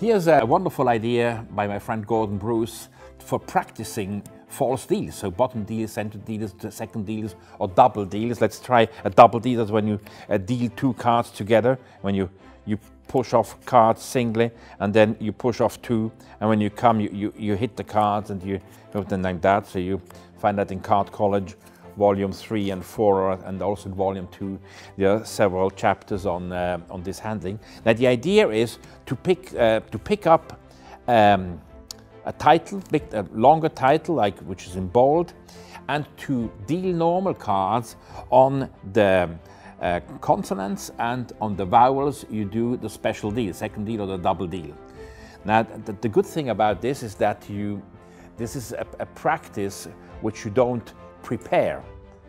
Here's a wonderful idea by my friend Gordon Bruce for practicing false deals. So bottom deals, center deals, second deals, or double deals. Let's try a double deal. That's when you uh, deal two cards together. When you you push off cards singly, and then you push off two, and when you come, you, you, you hit the cards, and you have them like that. So you find that in Card College, volume three and four, and also volume two, there are several chapters on uh, on this handling. Now the idea is to pick uh, to pick up. Um, a title, a longer title, like which is in bold, and to deal normal cards on the uh, consonants and on the vowels you do the special deal, second deal or the double deal. Now the, the good thing about this is that you, this is a, a practice which you don't prepare.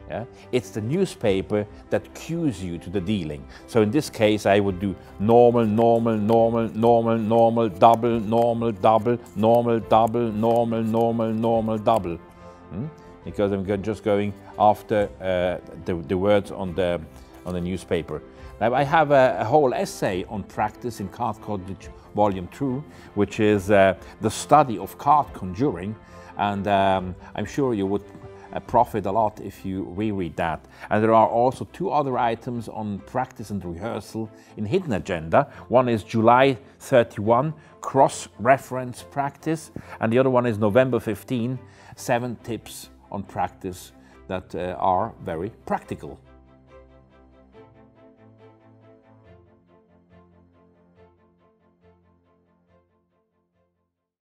Yeah? It's the newspaper that cues you to the dealing. So in this case, I would do normal, normal, normal, normal, normal, double, normal, double, normal, double, normal, normal, normal, double. Hmm? Because I'm just going after uh, the, the words on the, on the newspaper. Now I have a, a, whole essay on practice in Card College Volume 2, which is uh, the study of card conjuring. And um, I'm sure you would profit a lot if you reread that. And there are also two other items on practice and rehearsal in Hidden Agenda. One is July 31, cross-reference practice, and the other one is November 15, seven tips on practice that uh, are very practical.